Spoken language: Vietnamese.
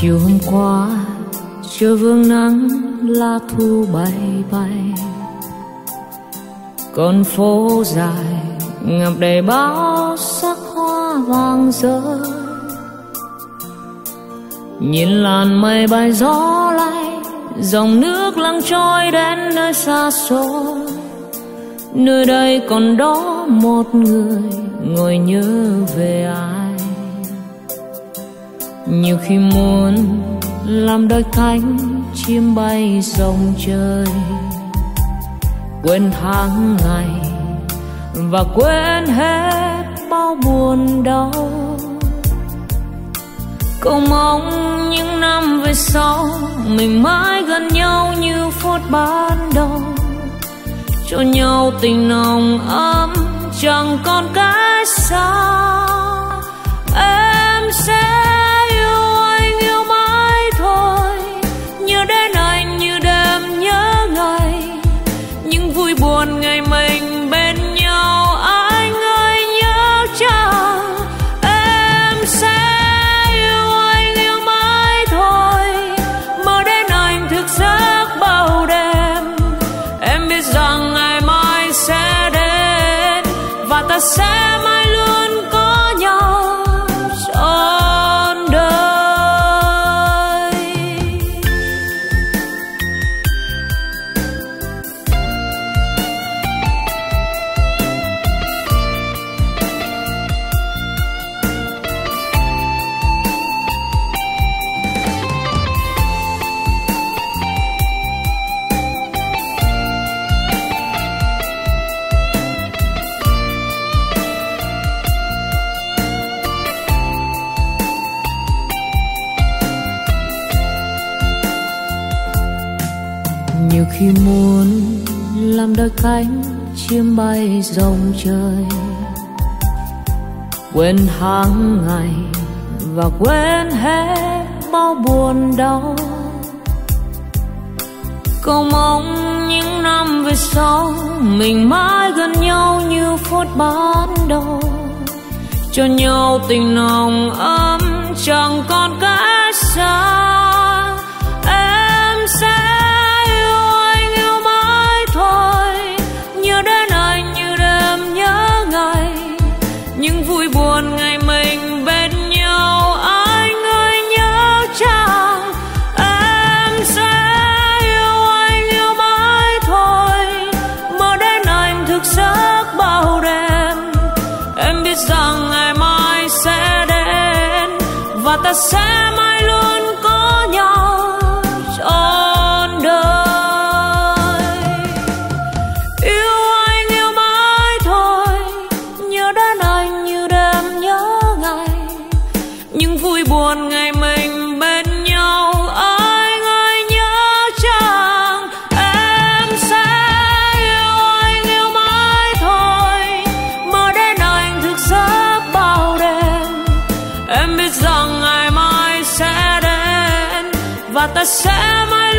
chiều hôm qua chưa vương nắng lá thu bay bay. Con phố dài ngập đầy bao sắc hoa vàng rơi. Nhìn làn mây bay gió lay, dòng nước lặng trôi đến nơi xa xôi. Nơi đây còn đó một người ngồi nhớ về ai nhiều khi muốn làm đôi cánh chim bay rong trời. Quên tháng ngày và quên hết bao buồn đau. Cầu mong những năm về sau mình mãi gần nhau như phút ban đầu. Cho nhau tình nồng ấm chẳng còn cái xa. Em sẽ và ta khi muốn làm đôi cánh chim bay rong trời. Quên tháng ngày và quên hết bao buồn đau. Cầu mong những năm về sau mình mãi gần nhau như phút ban đầu. Cho nhau tình nồng ấm, chẳng còn cách xa. Những vui buồn ngày mình bên nhau anh ơi nhớ chàng? Em sẽ yêu anh yêu mãi thôi. Mơ đến anh thức giấc bao đêm. Em biết rằng ngày mai sẽ đến và ta sẽ mãi đến và ta sẽ mãi